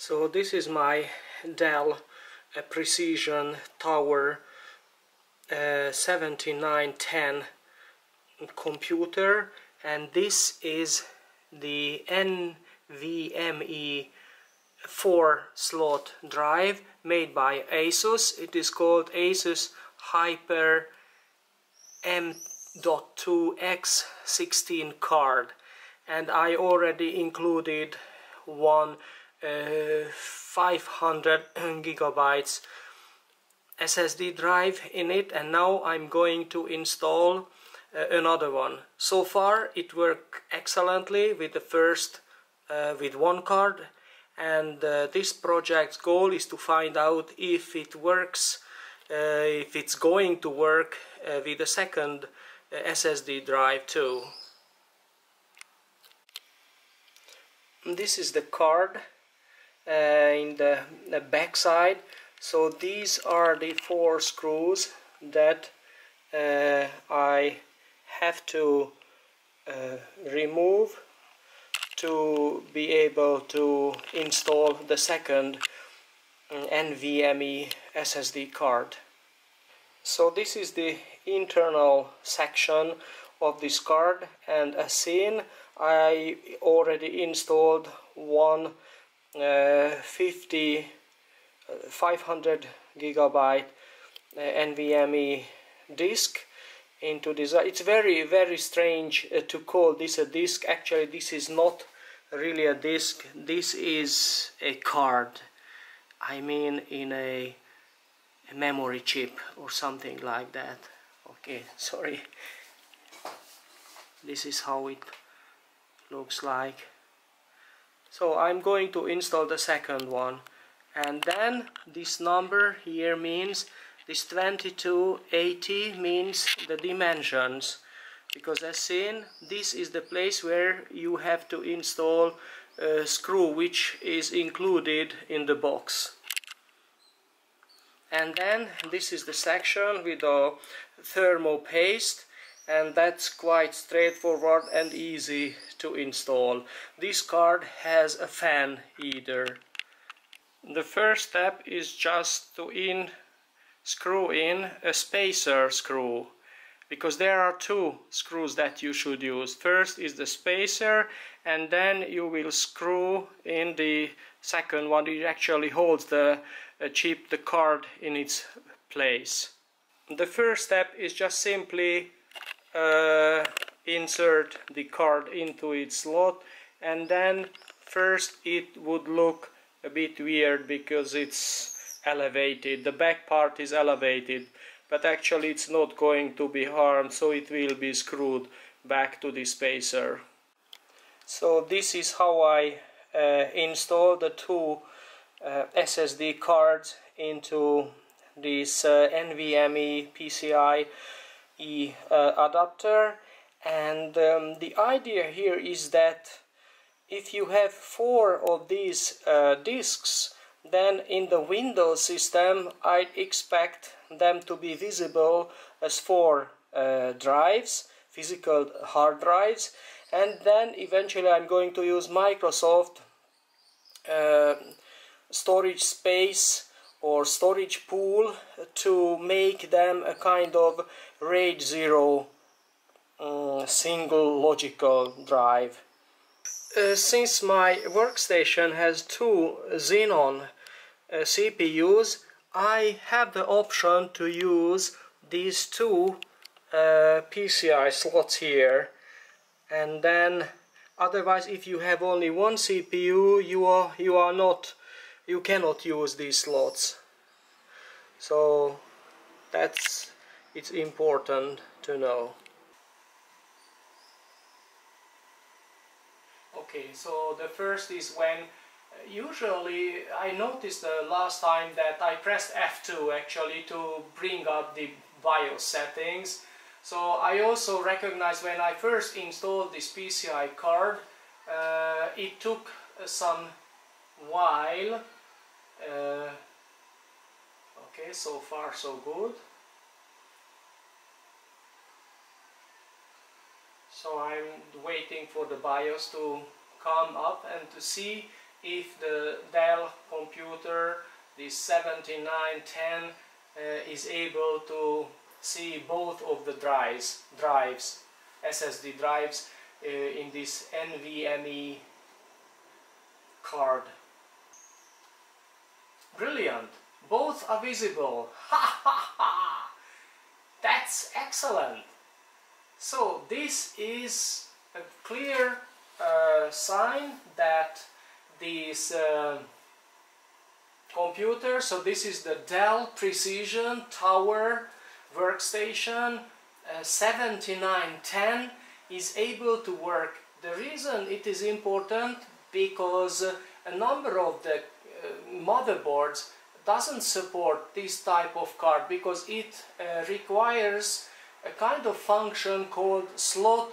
So this is my Dell uh, Precision Tower uh, 7910 computer and this is the NVMe 4 slot drive made by Asus. It is called Asus Hyper M.2X16 card and I already included one uh, 500 gigabytes SSD drive in it and now I'm going to install uh, another one. So far it worked excellently with the first uh, with one card and uh, this project's goal is to find out if it works uh, if it's going to work uh, with the second SSD drive too. This is the card uh, in the, the back side so these are the four screws that uh, I have to uh, remove to be able to install the second mm, NVMe SSD card. So this is the internal section of this card and as seen I already installed one uh, 50 uh, 500 gigabyte uh, NVMe disk into this. It's very very strange uh, to call this a disk. Actually this is not really a disk. This is a card. I mean in a, a memory chip or something like that. Okay sorry. This is how it looks like so I'm going to install the second one. And then this number here means this 2280 means the dimensions. Because as seen this is the place where you have to install a screw which is included in the box. And then this is the section with the thermo paste and that's quite straightforward and easy to install. This card has a fan either. The first step is just to in screw in a spacer screw because there are two screws that you should use. First is the spacer and then you will screw in the second one which actually holds the uh, chip, the card in its place. The first step is just simply uh, insert the card into its slot and then first it would look a bit weird because it's elevated. The back part is elevated but actually it's not going to be harmed so it will be screwed back to the spacer. So this is how I uh, install the two uh, SSD cards into this uh, NVMe PCI E uh, adapter. And um, the idea here is that if you have four of these uh, disks then in the Windows system I'd expect them to be visible as four uh, drives physical hard drives. And then eventually I'm going to use Microsoft uh, storage space or storage pool to make them a kind of RAID 0 uh, single logical drive. Uh, since my workstation has two Xeon uh, CPUs, I have the option to use these two uh, PCI slots here and then otherwise if you have only one CPU you are you are not you cannot use these slots. So that's it's important to know. Okay so the first is when usually I noticed the last time that I pressed F2 actually to bring up the BIOS settings. So I also recognized when I first installed this PCI card uh, it took some while uh, okay so far so good so I'm waiting for the BIOS to come up and to see if the Dell computer, this 7910, uh, is able to see both of the drives, drives SSD drives uh, in this NVMe card. Brilliant! Both are visible. Ha ha ha! That's excellent! So this is a clear uh, sign that this uh, computer, so this is the Dell Precision Tower workstation uh, 7910 is able to work. The reason it is important because a number of the motherboards doesn't support this type of card because it uh, requires a kind of function called slot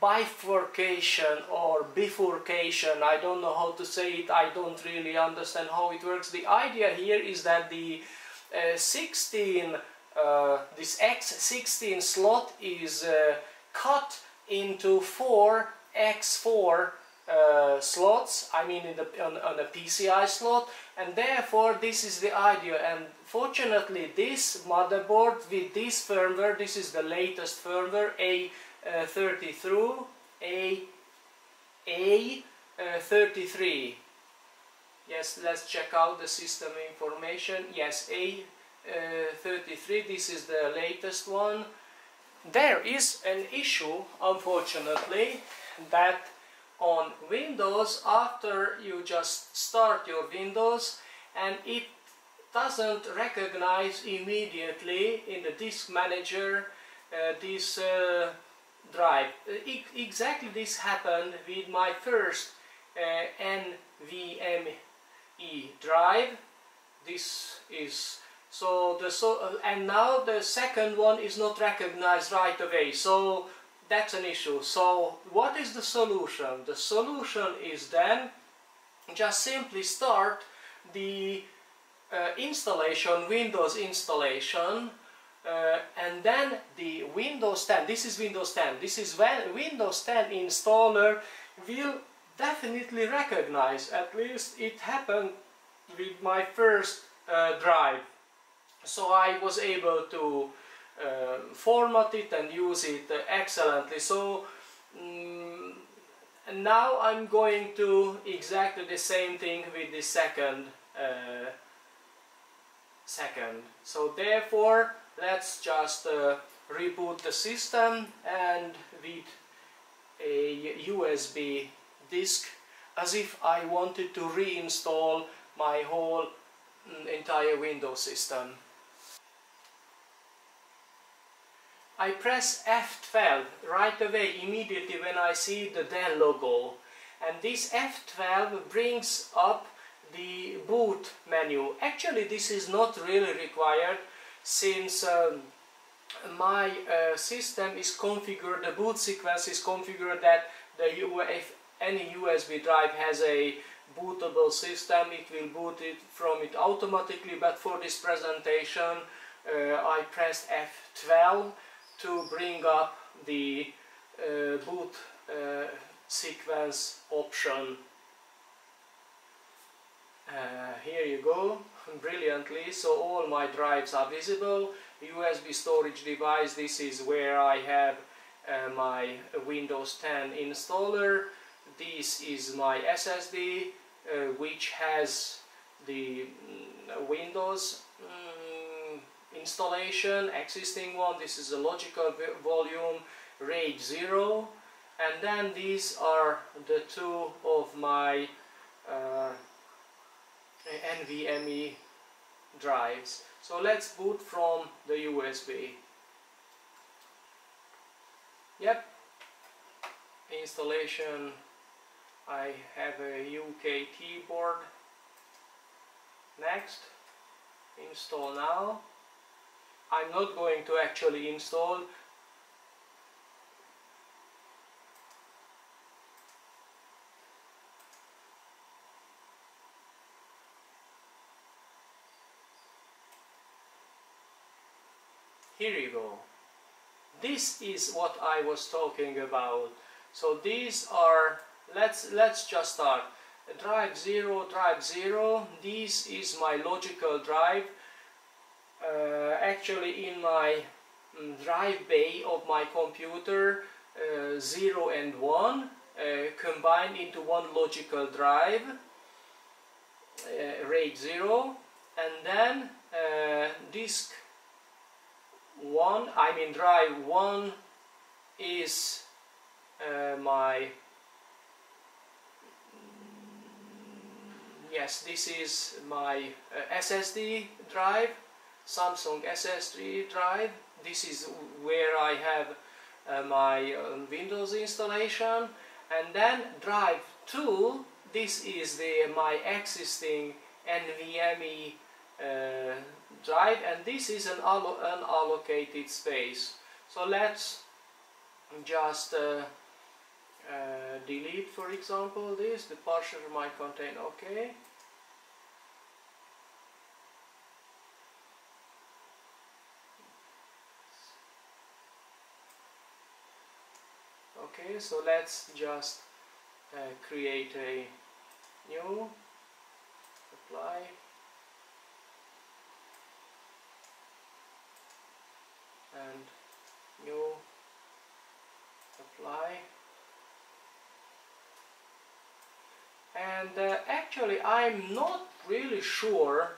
bifurcation or bifurcation. I don't know how to say it. I don't really understand how it works. The idea here is that the uh, 16 uh, this X16 slot is uh, cut into four X4 uh, slots, I mean the, on, on, a PCI slot and therefore this is the idea. And fortunately this motherboard with this firmware, this is the latest firmware A33, A, uh, A33 uh, yes let's check out the system information. Yes A uh, 33 this is the latest one. There is an issue unfortunately that on Windows after you just start your Windows and it doesn't recognize immediately in the disk manager uh, this uh, drive. E exactly this happened with my first uh, NVMe drive. This is so the so uh, and now the second one is not recognized right away. So that's an issue. So what is the solution? The solution is then just simply start the uh, installation, Windows installation, uh, and then the Windows 10, this is Windows 10, this is when Windows 10 installer will definitely recognize, at least it happened with my first uh, drive so I was able to uh, format it and use it excellently so um, now I'm going to exactly the same thing with the second uh, second so therefore let's just uh, reboot the system and with a USB disk as if I wanted to reinstall my whole mm, entire Windows system. I press F12 right away immediately when I see the Dell logo. And this F12 brings up the boot menu. Actually this is not really required since um, my uh, system is configured, the boot sequence is configured that the if any USB drive has a bootable system. It will boot it from it automatically. But for this presentation uh, I pressed F12 to bring up the uh, boot uh, sequence option. Uh, here you go, brilliantly, so all my drives are visible. USB storage device, this is where I have uh, my Windows 10 installer. This is my SSD, uh, which has the mm, Windows installation, existing one, this is a logical volume, RAID 0, and then these are the two of my uh, NVMe drives. So let's boot from the USB. Yep, installation, I have a UK keyboard. Next, install now. I'm not going to actually install. Here you go. This is what I was talking about. So these are let's let's just start. Drive 0 drive 0 this is my logical drive uh, actually in my um, drive bay of my computer uh, 0 and 1 uh, combined into one logical drive uh, RAID 0 and then uh, disk 1 I mean drive 1 is my yes this is my uh, SSD drive Samsung SSD drive. This is where I have uh, my um, Windows installation. And then drive 2 this is the my existing NVMe uh, drive. And this is an unallocated space. So let's just uh, uh, delete for example this. The parser might contain okay okay so let's just uh, create a new apply. And new apply. And uh, actually I'm not really sure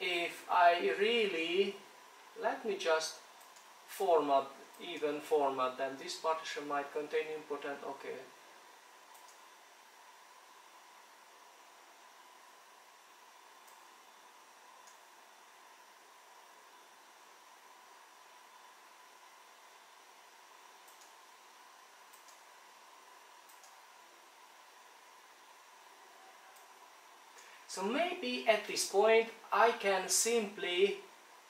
if I really let me just format even format then this partition might contain important okay So maybe at this point I can simply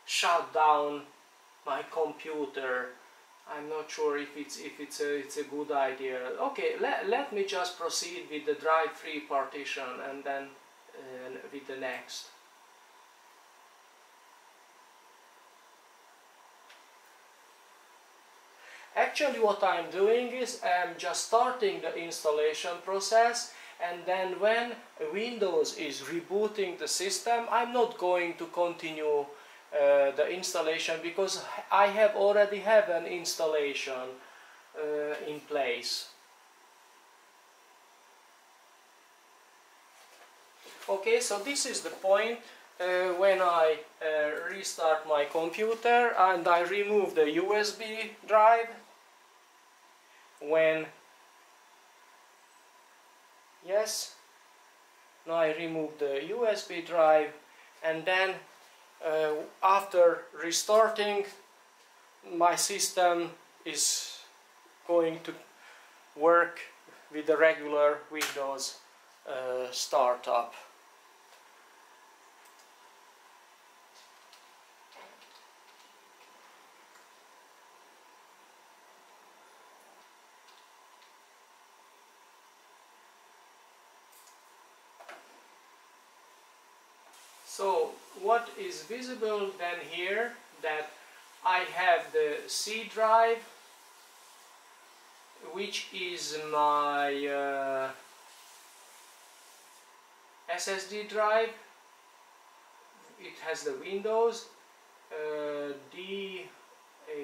shut down my computer. I'm not sure if it's if it's a it's a good idea. Okay, let, let me just proceed with the drive free partition and then uh, with the next. Actually what I'm doing is I'm just starting the installation process and then when Windows is rebooting the system I'm not going to continue uh, the installation because I have already have an installation uh, in place. Okay so this is the point uh, when I uh, restart my computer and I remove the USB drive. When yes now I remove the USB drive and then uh, after restarting my system is going to work with the regular Windows uh, startup So what is visible then here that I have the C drive which is my uh, SSD drive. It has the Windows. Uh, D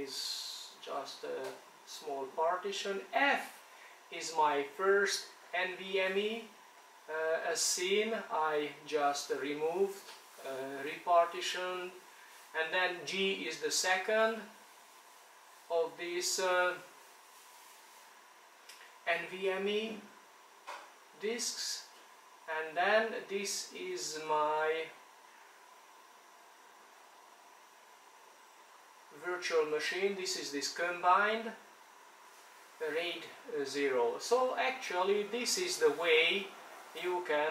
is just a small partition. F is my first NVMe uh, a scene I just removed uh, repartitioned and then G is the second of these uh, NVMe disks and then this is my virtual machine. This is this combined RAID 0 so actually this is the way you can